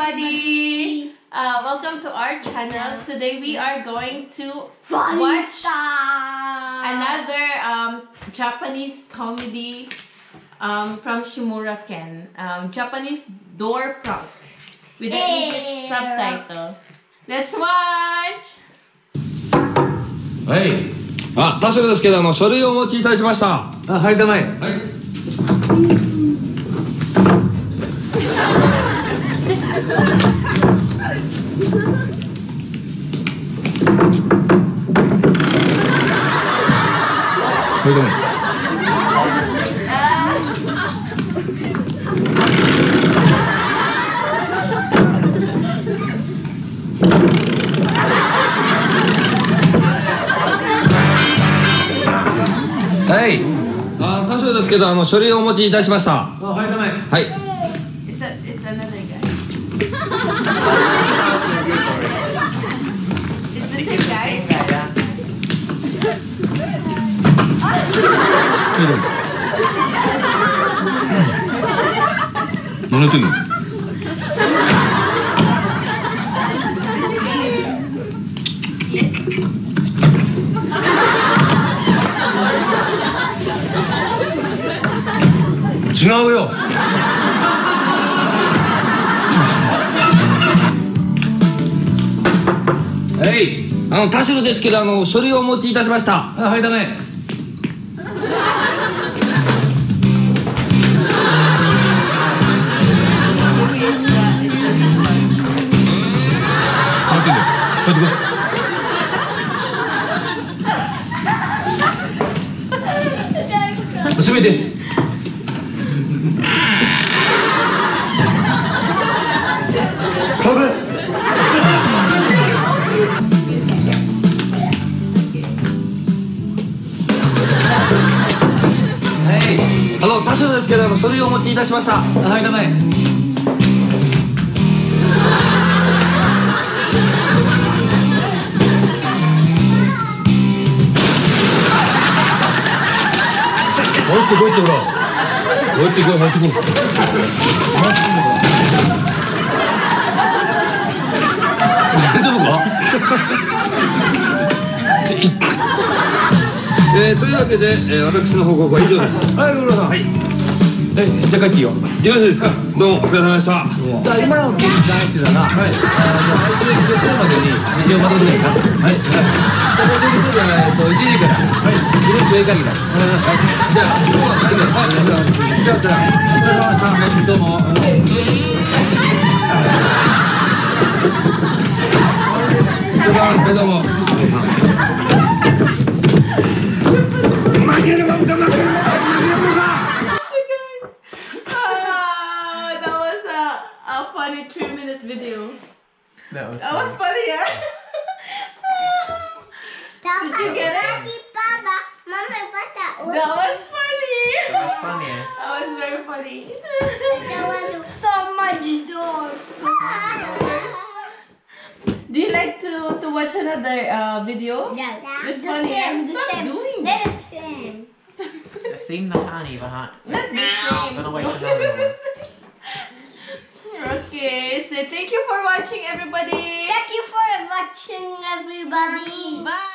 everybody! Uh, welcome to our channel. Today we are going to watch Watch another um, Japanese comedy um, from Shimura Ken. Um, Japanese door prank with an English Yeah. subtitle. Let's watch! はい。あ、田代ですけど、あの書類をお持ちいたしました。はあ、入りたまえ。 い。入りたまえ。はい。あ、田代ですけど、あの書類をお持ちいたしました。あ、入りたまえ。はい。何やってんの？違うよはい。あの田代ですけど、あの書類をお持ちいたしました。あ、入りたまえ。何やって あの田代ですけど、あの書類をお持ちいたしました。あ、入りたまえ。入ってこいってほら。入ってこい、入ってこい。大丈夫か？えー、というわけで、えー、私の報告は以上です。はい、ご苦労さん。はい。え、じゃあ帰っていいよ。よろしいですか？どうもお疲れ様でした。じゃあ今の大好きだな。はい。じゃあ来週月曜までに一応まとめていいか？はい。はい。来週月曜日はえっと1時から。はい。グループ英会議だ。はい。じゃあ今日は最後はい。じゃあお疲れ様でした。はい。どうも。はい、どうも。Funny three minute video. That was That was funny, yeah? Did you get it? That was funny. That was funny. That was very funny. So much doors. Do you like to, to watch another uh, video? Yeah, It's the funny, same, yeah. the Stop same. doing They're the same. I've seen the honey behind. Not the same. Gonna wait for another one. Okay, so thank you for watching everybody. Thank you for watching, everybody. Bye.